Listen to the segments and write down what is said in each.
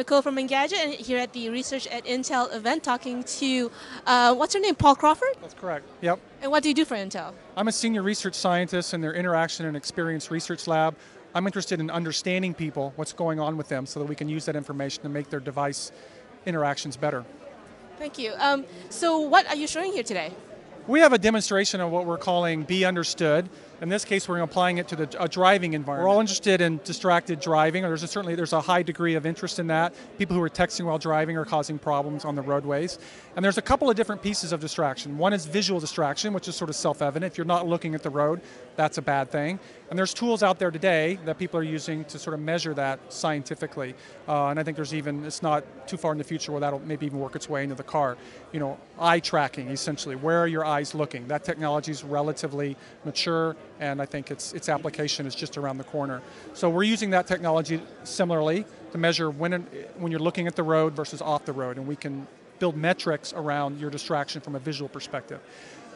Nicole from Engadget, and here at the Research at Intel event, talking to uh, what's your name, Paul Crawford. That's correct. Yep. And what do you do for Intel? I'm a senior research scientist in their Interaction and Experience Research Lab. I'm interested in understanding people, what's going on with them, so that we can use that information to make their device interactions better. Thank you. Um, so, what are you showing here today? We have a demonstration of what we're calling Be Understood. In this case, we're applying it to the, a driving environment. We're all interested in distracted driving. or There's a, certainly there's a high degree of interest in that. People who are texting while driving are causing problems on the roadways. And there's a couple of different pieces of distraction. One is visual distraction, which is sort of self-evident. If you're not looking at the road, that's a bad thing. And there's tools out there today that people are using to sort of measure that scientifically. Uh, and I think there's even, it's not too far in the future where that'll maybe even work its way into the car. You know, eye tracking, essentially. Where are your eyes looking? That technology is relatively mature and I think its, its application is just around the corner. So we're using that technology similarly to measure when, when you're looking at the road versus off the road, and we can build metrics around your distraction from a visual perspective.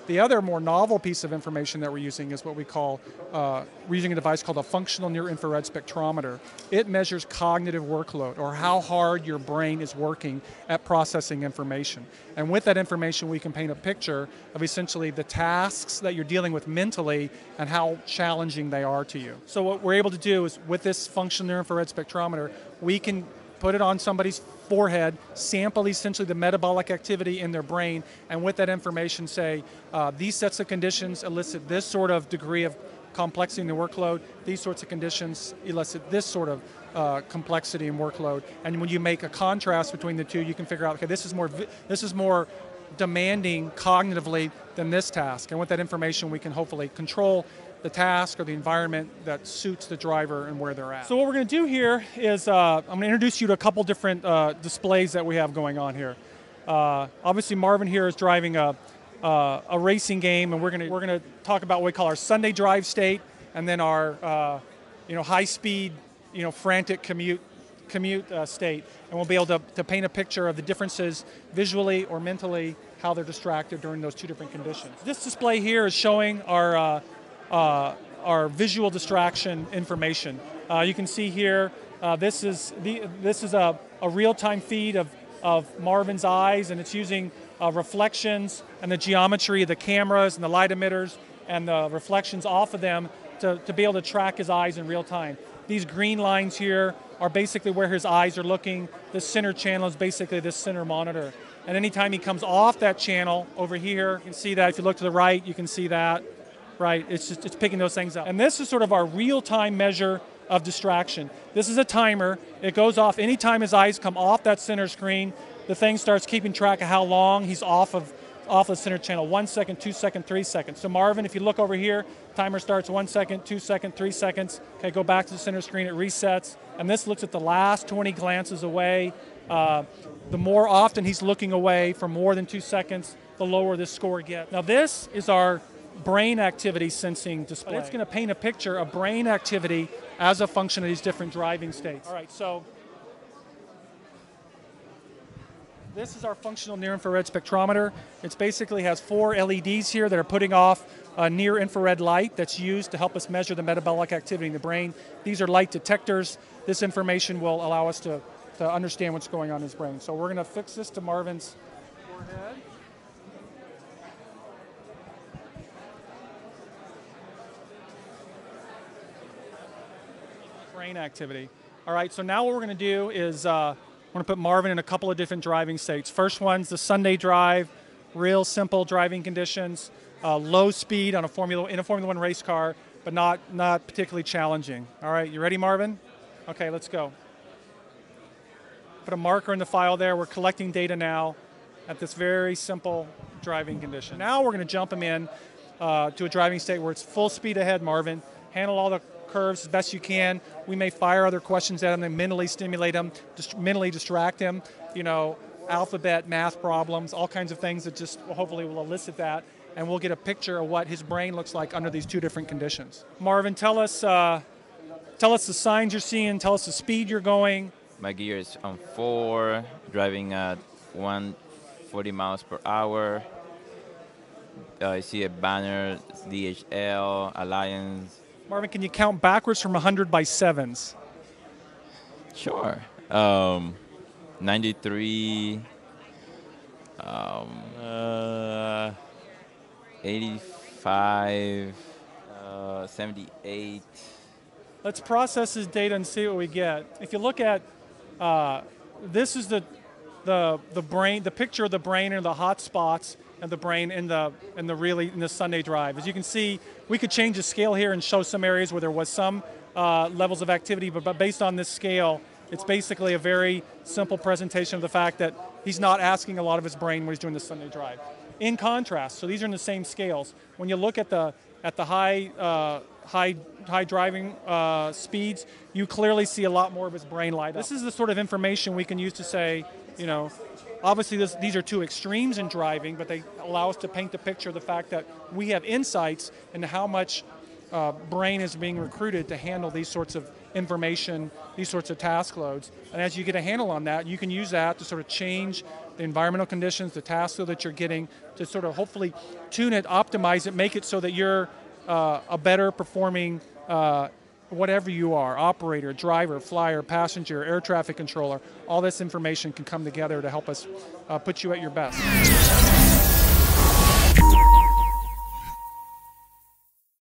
The other more novel piece of information that we're using is what we call, uh, we're using a device called a functional near infrared spectrometer. It measures cognitive workload or how hard your brain is working at processing information. And with that information, we can paint a picture of essentially the tasks that you're dealing with mentally and how challenging they are to you. So what we're able to do is with this functional near infrared spectrometer, we can put it on somebody's forehead, sample essentially the metabolic activity in their brain, and with that information say, uh, these sets of conditions elicit this sort of degree of complexity in the workload, these sorts of conditions elicit this sort of uh, complexity and workload. And when you make a contrast between the two, you can figure out, okay, this is more, this is more demanding cognitively than this task. And with that information, we can hopefully control the task or the environment that suits the driver and where they're at. So what we're going to do here is uh, I'm going to introduce you to a couple different uh, displays that we have going on here. Uh, obviously Marvin here is driving a, uh, a racing game and we're going to, we're going to talk about what we call our Sunday drive state and then our uh, you know, high speed, you know, frantic commute commute uh, state, and we'll be able to, to paint a picture of the differences visually or mentally how they're distracted during those two different conditions. This display here is showing our uh, our visual distraction information. Uh, you can see here, uh, this is, the, this is a, a real-time feed of, of Marvin's eyes and it's using uh, reflections and the geometry of the cameras and the light emitters and the reflections off of them to, to be able to track his eyes in real time. These green lines here are basically where his eyes are looking. The center channel is basically this center monitor. And anytime he comes off that channel over here, you can see that. If you look to the right, you can see that right? It's just it's picking those things up. And this is sort of our real-time measure of distraction. This is a timer. It goes off anytime his eyes come off that center screen. The thing starts keeping track of how long he's off of off the center channel. One second, two second, three seconds. So Marvin, if you look over here, timer starts one second, two second, three seconds. Okay, go back to the center screen. It resets, and this looks at the last 20 glances away. Uh, the more often he's looking away for more than two seconds, the lower this score gets. Now this is our brain activity sensing display. It's going to paint a picture of brain activity as a function of these different driving states. All right, so this is our functional near infrared spectrometer. It basically has four LEDs here that are putting off a near infrared light that's used to help us measure the metabolic activity in the brain. These are light detectors. This information will allow us to, to understand what's going on in his brain. So we're going to fix this to Marvin's forehead. Activity. All right, so now what we're going to do is uh, we're going to put Marvin in a couple of different driving states. First one's the Sunday drive, real simple driving conditions, uh, low speed on a Formula in a Formula One race car, but not not particularly challenging. All right, you ready, Marvin? Okay, let's go. Put a marker in the file there. We're collecting data now at this very simple driving condition. Now we're going to jump him in uh, to a driving state where it's full speed ahead, Marvin. Handle all the curves as best you can. We may fire other questions at them and mentally stimulate them, just mentally distract them. You know, alphabet, math problems, all kinds of things that just hopefully will elicit that, and we'll get a picture of what his brain looks like under these two different conditions. Marvin, tell us, uh, tell us the signs you're seeing. Tell us the speed you're going. My gear is on four, driving at 140 miles per hour. Uh, I see a banner, DHL, Allianz, Marvin, can you count backwards from 100 by sevens? Sure. Um, 93, um, uh, 85, uh, 78. Let's process this data and see what we get. If you look at uh, this is the the the brain, the picture of the brain and the hot spots of the brain in the in the really in the Sunday drive. As you can see, we could change the scale here and show some areas where there was some uh, levels of activity, but, but based on this scale, it's basically a very simple presentation of the fact that he's not asking a lot of his brain when he's doing the Sunday drive. In contrast, so these are in the same scales. When you look at the at the high uh, high high driving uh, speeds, you clearly see a lot more of his brain light up. This is the sort of information we can use to say, you know, obviously this, these are two extremes in driving, but they allow us to paint the picture of the fact that we have insights into how much uh, brain is being recruited to handle these sorts of information, these sorts of task loads. And as you get a handle on that, you can use that to sort of change the environmental conditions, the task load that you're getting, to sort of hopefully tune it, optimize it, make it so that you're uh, a better performing uh, whatever you are operator, driver, flyer, passenger, air traffic controller all this information can come together to help us uh, put you at your best.